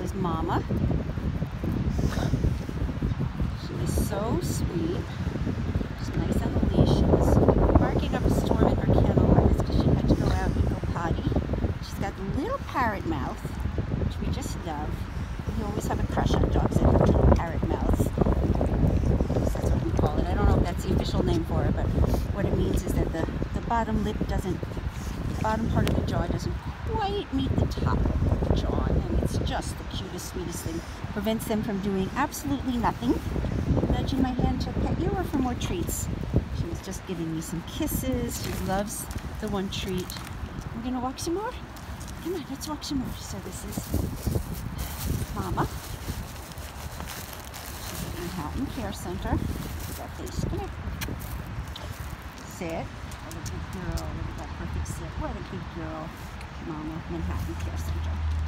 is Moma. She is so sweet. She's nice on the leash. She barking up a storm in her kennel, because she had to go out and go potty. She's got the little parrot mouth, which we just love. We always have a crush on dogs that have little parrot mouths. That's what we call it. I don't know if that's the official name for it, but what it means is that the, the bottom lip doesn't, the bottom part of the jaw doesn't quite meet the top of the jaw, just the cutest, sweetest thing. Prevents them from doing absolutely nothing. Nudging my hand to pet you or for more treats. She was just giving me some kisses. She loves the one treat. We're gonna walk some more? Come on, let's walk some more. So this is Moma. She's at Manhattan Care Center. That face. Come here. Sit. What a good girl. Look at that perfect sit. What a good girl. Moma, Manhattan Care Center.